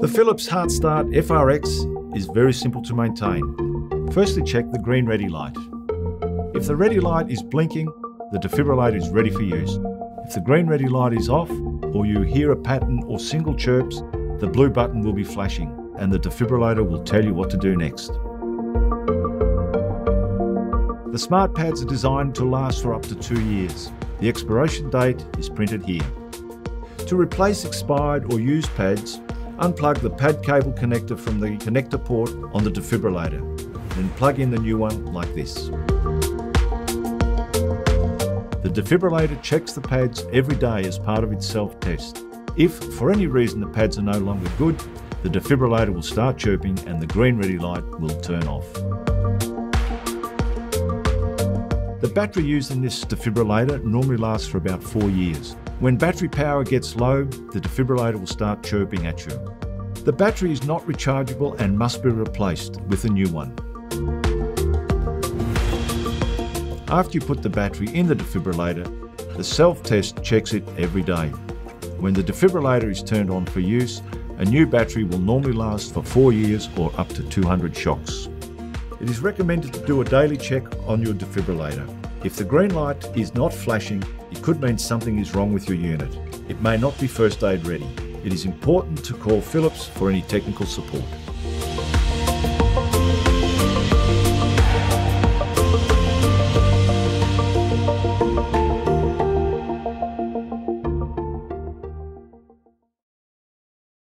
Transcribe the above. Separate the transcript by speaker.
Speaker 1: The Philips HeartStart FRX is very simple to maintain. Firstly, check the green ready light. If the ready light is blinking, the defibrillator is ready for use. If the green ready light is off, or you hear a pattern or single chirps, the blue button will be flashing and the defibrillator will tell you what to do next. The smart pads are designed to last for up to two years. The expiration date is printed here. To replace expired or used pads, unplug the pad cable connector from the connector port on the defibrillator, then plug in the new one like this. The defibrillator checks the pads every day as part of its self-test. If, for any reason, the pads are no longer good, the defibrillator will start chirping and the green ready light will turn off. The battery used in this defibrillator normally lasts for about four years. When battery power gets low, the defibrillator will start chirping at you. The battery is not rechargeable and must be replaced with a new one. After you put the battery in the defibrillator, the self-test checks it every day. When the defibrillator is turned on for use, a new battery will normally last for 4 years or up to 200 shocks. It is recommended to do a daily check on your defibrillator. If the green light is not flashing, it could mean something is wrong with your unit. It may not be first aid ready. It is important to call Philips for any technical support.